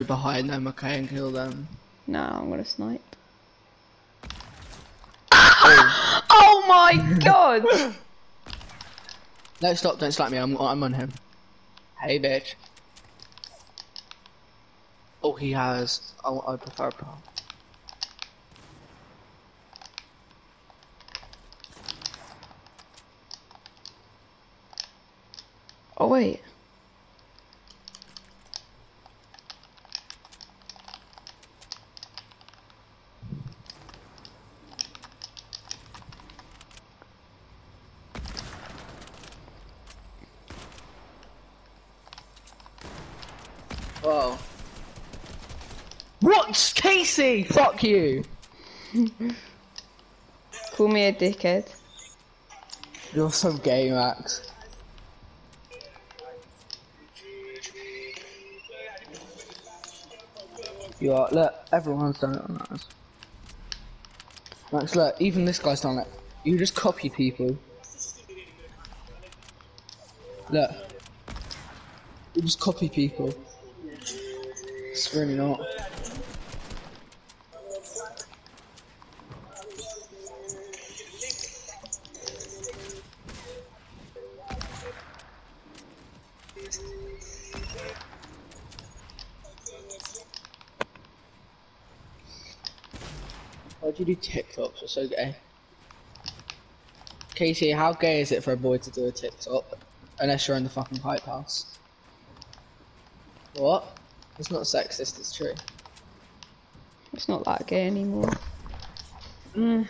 behind them, okay, and kill them. Nah, I'm gonna snipe. oh my god! No, stop! Don't slap me. I'm I'm on him. Hey, bitch. Oh, he has. I, I prefer pro. Oh wait. Whoa. What, Casey? Fuck you. Call me a dickhead. You're so gay, Max. You are. Look, everyone's done it on ours. Max, look, even this guy's done it. You just copy people. Look. You just copy people. It's really not. Why'd you do TikToks? You're so gay. Casey, how gay is it for a boy to do a TikTok? Unless you're in the fucking Hype House. What? It's not sexist, it's true. It's not that gay anymore. Mm.